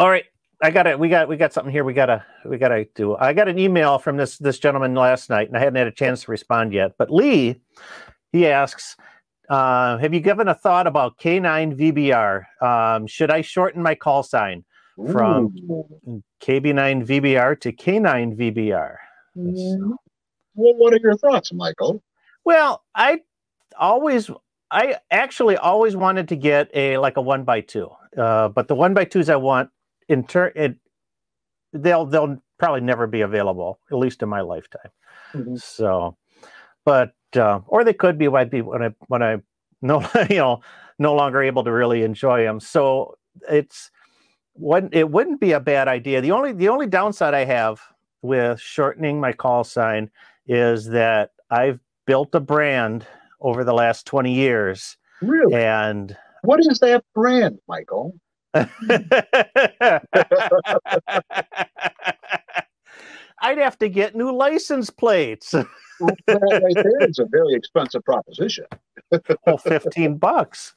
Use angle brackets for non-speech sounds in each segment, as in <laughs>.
All right. I got it. We got we got something here. We gotta we gotta do. I got an email from this this gentleman last night, and I hadn't had a chance to respond yet. But Lee, he asks, uh, "Have you given a thought about K9 VBR? Um, should I shorten my call sign from Ooh. KB9 VBR to K9 VBR?" Mm. Well, what are your thoughts, Michael? Well, I always, I actually always wanted to get a like a one by two, uh, but the one by twos I want in turn it they'll they'll probably never be available at least in my lifetime. Mhm. So, but uh, or they could be when I be when I when I no <laughs> you know no longer able to really enjoy them. So it's what it wouldn't be a bad idea. The only the only downside I have with shortening my call sign is that I've built a brand over the last 20 years Really? and What is that brand, Michael? I'd have to get new license plates. that right there is a very expensive proposition. oh, 15 bucks.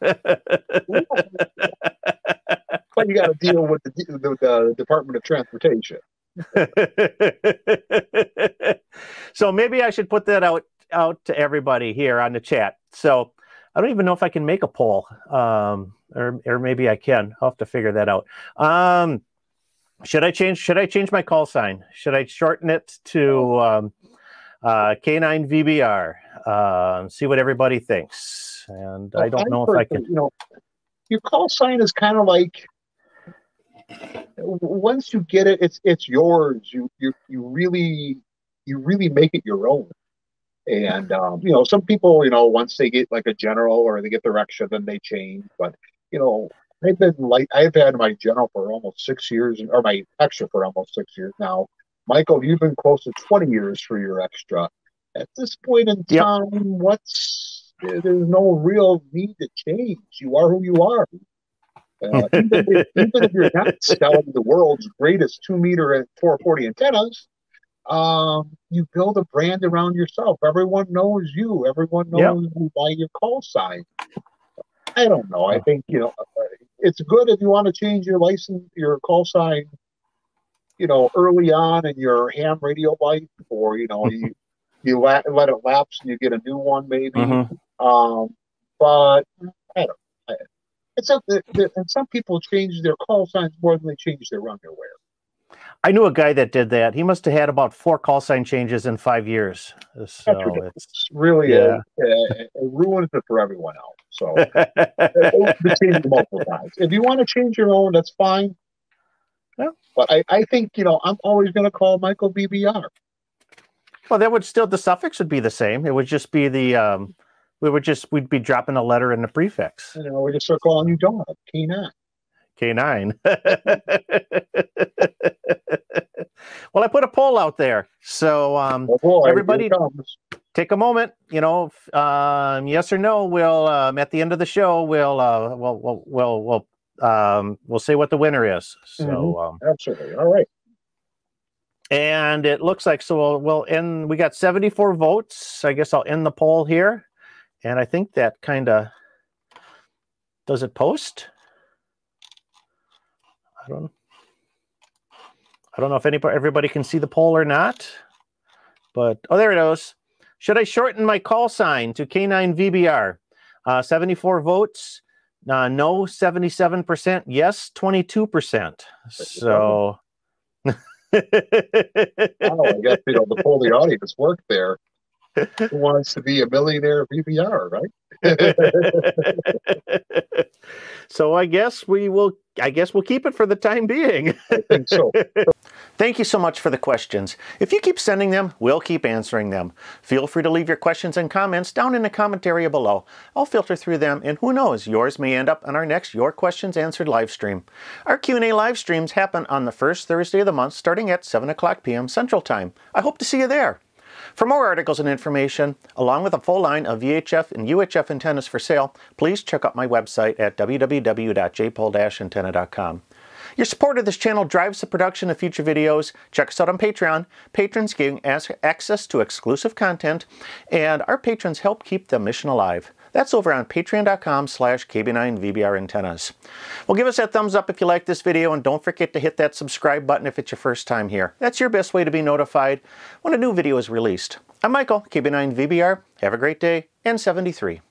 But you got to deal with the, the, the Department of Transportation. so maybe I should put that out out to everybody here on the chat. So I don't even know if I can make a poll, um, or or maybe I can. I'll have to figure that out. Um, should I change? Should I change my call sign? Should I shorten it to um, uh, K9 VBR? Uh, see what everybody thinks. And I don't know if I can. You know, your call sign is kind of like once you get it, it's it's yours. You you you really you really make it your own. And um, you know, some people, you know, once they get like a general or they get extra, then they change. But you know, I've been like I've had my general for almost six years, or my extra for almost six years now. Michael, you've been close to twenty years for your extra. At this point in Yep. time, what's there's no real need to change. You are who you are. Uh, <laughs> even, if, even if you're not selling the world's greatest two meter and 440 antennas, um, you build a brand around yourself. Everyone knows you. Everyone Yep. knows you by your call sign. I don't know. I think you know uh, it's good if you want to change your license, your call sign. You know, early on in your ham radio life, or you know, you <laughs> you la- let it lapse and you get a new one, maybe. Mhm. Um, but I don't. It's up. the- the- And some people change their call signs more than they change their underwear. I knew a guy that did that. He must have had about four call sign changes in five years. So ridiculous. it's It's really Yeah. uh, uh, it ruins it for everyone else. So <laughs> multiple times. If you want to change your own, that's fine. Yeah. But I, I think you know I'm always going to call Michael VBR. well, that would still the suffix would be the same. It would just be the um, we would just we'd be dropping a letter in the prefix You know, we just start calling you Dog K9. K nine. <laughs> well, I put a poll out there, so um, Oh boy, Everybody- here it comes. take a moment. You know, um, yes or no. We'll um, at the end of the show we'll uh, we'll we'll we'll we'll, um, we'll say what the winner is. So. Mhm. Um, Absolutely. All right. And it looks like so we'll, we'll end. We got 74 votes. I guess I'll end the poll here. And I think that kind of does it post. I don't. I don't know if anybody everybody can see the poll or not. But oh, there it goes. Should I shorten my call sign to K9 VBR? Uh, 74 votes. Uh, no, 77%. Yes, 22%. So. <laughs> Oh, I guess you know the pull the audience worked there. <laughs> Who wants to be a millionaire VBR, right? <laughs> so I guess we will I guess we'll keep it for the time being. I think so. Thank you so much for the questions. If you keep sending them, we'll keep answering them. Feel free to leave your questions and comments down in the comment area below. I'll filter through them and who knows, yours may end up on our next Your Questions Answered live stream. Our Q&A live streams happen on the first Thursday of the month starting at 7 o'clock p.m. Central Time. I hope to see you there. For more articles and information, along with a full line of VHF and UHF antennas for sale, please check out my website at www.jpole-antenna.com. Your support of this channel drives the production of future videos. Check us out on Patreon. Patrons us access to exclusive content, and our patrons help keep the mission alive. That's over on patreon.com slash KB9VBR antennas. Well, give us that thumbs up if you like this video, and don't forget to hit that subscribe button if it's your first time here. That's your best way to be notified when a new video is released. I'm Michael, KB9VBR. Have a great day, and 73.